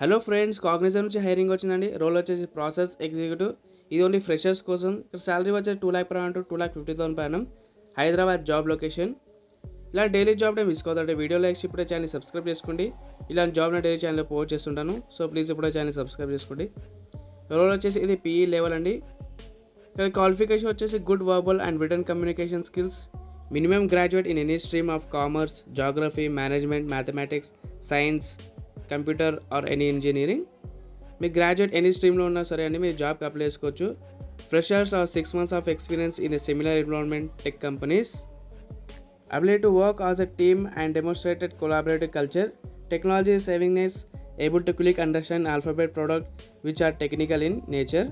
Hello friends కాగ్నిజర్ నుంచి hiring వచ్చిందండి. Role వచ్చేసి ప్రాసెస్ ఎగ్జిక్యూటివ్ ఇది ఓన్లీ ఫ్రెషర్స్ కోసం. ఇక్కడ శాలరీ వచ్చేసి two lakh per to two lakh fifty thousand per Hyderabad job location ఇలా డైలీ జాబ్ నేను మిస్ కావద్దంటే వీడియో లైక్స్ ఇప్పుడే ఛానల్ సబ్స్క్రైబ్ చేసుకోండి. ఇలాంటి జాబ్ నేను డైలీ ఛానల్లో పోస్ట్ చేస్తుంటాను. సో ప్లీజ్ ఇప్పుడే ఛానల్ సబ్స్క్రైబ్ చేసుకోండి. రోల్ వచ్చేసి ఇది పీఈ లెవెల్ అండి. ఇక్కడ క్వాలిఫికేషన్ వచ్చేసి good verbal and written communication skills minimum graduate in any stream of commerce geography management mathematics science computer or any engineering me graduate any స్ట్రీమ్లో ఉన్నా సరే అండి మీరు జాబ్కి అప్లై చేసుకోవచ్చు freshers or six months of experience in a similar environment tech companies ability to work as a team and demonstrated collaborative culture technology savingness able to quick understand alphabet product which are technical in nature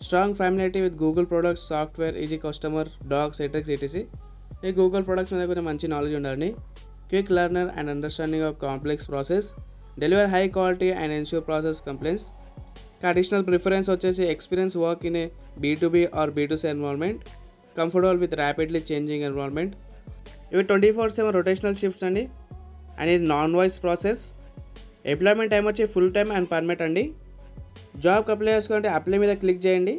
strong familiarity with google products software easy customer docs etc etc ఈ Google products మీద కొంచెం మంచి knowledge ఉండాలని quick learner and understanding of complex process deliver high quality and ensure process complaints additional preference వచ్చేసి experience work in a B B or B two C environment comfortable with rapidly changing environment ఇవి twenty four seven rotational shifts అండి and. ఇది non voice process employment time వచ్చి full time and permit అండి. జాబ్కి apply చేసుకుంటే apply మీద click చేయండి.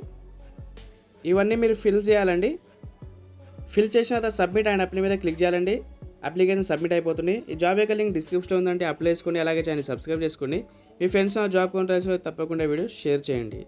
ఇవన్నీ మీరు ఫిల్ చేయాలండి. ఫిల్ చేసిన తర్వాత సబ్మిట్ అండ్ అప్లై మీద క్లిక్ చేయాలండి. అప్లికేషన్ సబ్మిట్ అయిపోతుంది ఈ జాబ్ యొక్క లింక్ డిస్క్రిప్షన్లో ఉందంటే అప్లై చేసుకోండి అలాగే ఛానల్ సబ్స్క్రైబ్ చేసుకోండి మీ ఫ్రెండ్స్ జాబ్ కాంట్రాక్ట్స్లో తప్పకుండా వీడియో షేర్ చేయండి.